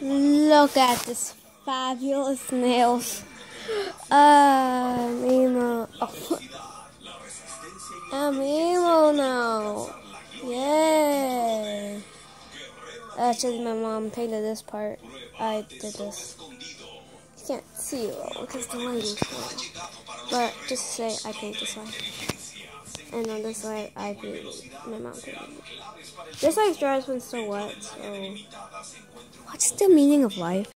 Look at this fabulous nails. Uh, emo. Oh. I'm emo now. Yeah. Actually, my mom painted this part. I did this. You can't see it because the lighting's low. But just to say, I painted this way. And on this side, I painted. My painted. This side dries when still wet, so. What's the meaning of life?